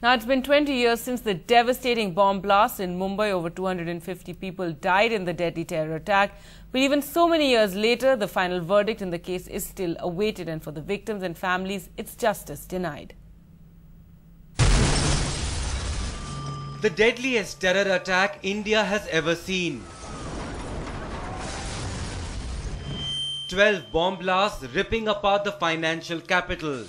Now, it's been 20 years since the devastating bomb blast in Mumbai. Over 250 people died in the deadly terror attack. But even so many years later, the final verdict in the case is still awaited. And for the victims and families, it's justice denied. The deadliest terror attack India has ever seen. 12 bomb blasts ripping apart the financial capital.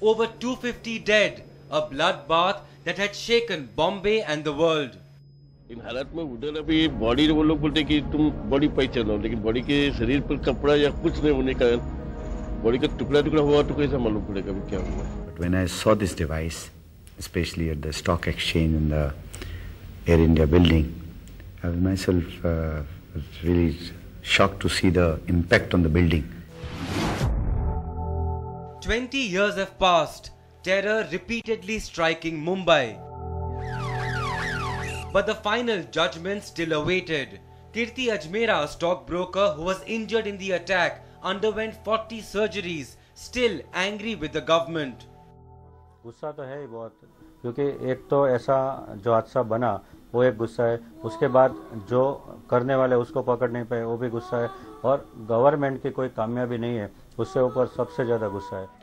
Over 250 dead, a bloodbath that had shaken Bombay and the world. इन हालात में उधर अभी body वो लोग बोलते कि तुम body पहचानो लेकिन बॉडी के शरीर पर कपड़ा या कुछ नहीं होने का बॉडी का टुकड़ा टुकड़ा हुआ तो कैसे मालूम पड़ेगा अभी क्या हुआ But when I saw this device, especially at the stock exchange in the Air India building, I was myself uh, was really shocked to see the impact on the building. 20 years have passed, Terror repeatedly striking Mumbai. But the final judgment still awaited. Kirti Ajmera, a stockbroker who was injured in the attack, underwent 40 surgeries, still angry with the government. गुस्सा तो है ही बहुत क्योंकि एक तो ऐसा जो हादसा बना वो एक गुस्सा है उसके बाद जो करने वाले उसको पकड़ नहीं पाए वो भी गुस्सा है और गवर्नमेंट की कोई कामयाबी नहीं है उससे ऊपर सबसे ज़्यादा गुस्सा है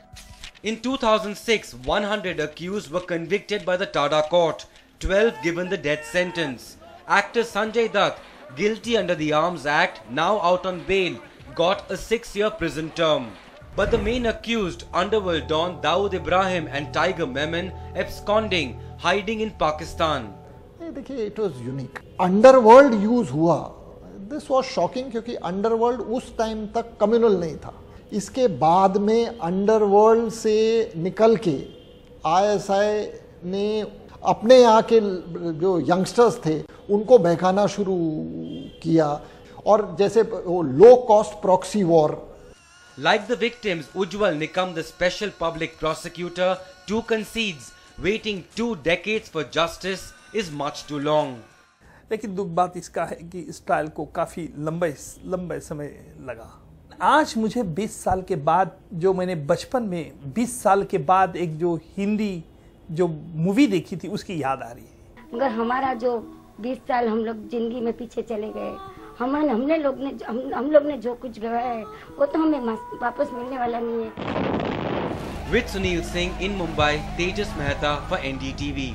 In 2006, 100 accused were convicted by the Tada court, 12 given the death sentence. Actor Sanjay Dutt, guilty under the Arms Act, now out on bail, got a six-year prison term. But the main accused, underworld don Dawood Ibrahim and Tiger Memon, absconding, hiding in Pakistan. नहीं देखिए it was unique underworld use हुआ this was shocking क्योंकि underworld उस time तक communal नहीं था इसके बाद में अंडरवर्ल्ड से निकल के आईएसआई ने अपने यहाँ के जो यंगस्टर्स थे उनको बहकाना शुरू किया। और जैसे वो low cost proxy war like the victims Ujjwal Nikam the special public prosecutor to concedes waiting two decades for justice is much too long लेकिन दुख बात इसका है कि इस ट्रायल को काफ़ी लंबे लंबे समय लगा। आज मुझे 20 साल के बाद जो मैंने बचपन में 20 साल के बाद एक जो हिंदी जो मूवी देखी थी उसकी याद आ रही है मगर हमारा जो 20 साल हम लोग ज़िंदगी में पीछे चले गए हम हमने लोग ने हम, हम लोग ने जो कुछ गवाया है वो तो हमें वापस मिलने वाला नहीं है With Sunil Singh in Mumbai, Tejas Mehta for NDTV.